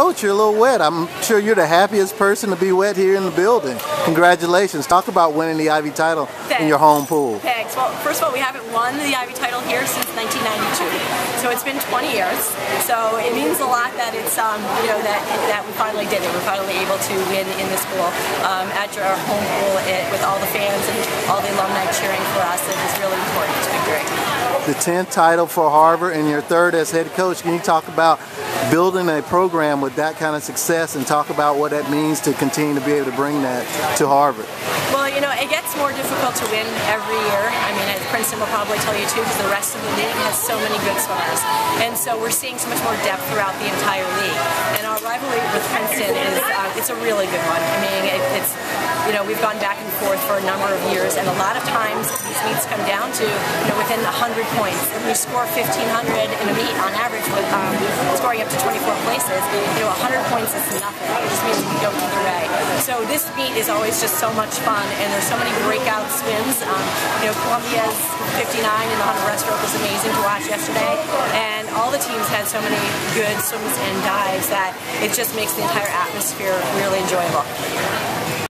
coach, you're a little wet. I'm sure you're the happiest person to be wet here in the building. Congratulations. Talk about winning the Ivy title Thanks. in your home pool. Thanks. Well, first of all, we haven't won the Ivy title here since 1992. So it's been 20 years. So it means a lot that it's, um, you know, that, that we finally did it. We're finally able to win in this pool um, at our home pool it, with all the fans and all the alumni cheering for us. It was really important. It's been great. The 10th title for Harvard and your third as head coach. Can you talk about building a program with that kind of success and talk about what that means to continue to be able to bring that to Harvard? Well, you know, it gets more difficult to win every year. I mean, Princeton will probably tell you too, because the rest of the league has so many good swimmers. And so we're seeing so much more depth throughout the entire league. And our rivalry with Princeton is, uh, it's a really good one. I mean, it, it's, you know, we've gone back and forth for a number of years, and a lot of times these meets come down to, you know, within 100 points. If we score 1,500 in a meet on average with um, scoring up to 24 places, you know, 100 points is nothing. It just means we go either way. So this meet is always just so much fun, and there's so many breakout swims. Um, you know, Columbia's 59 in the 100 breaststroke was amazing to watch yesterday, and all so many good swims and dives that it just makes the entire atmosphere really enjoyable.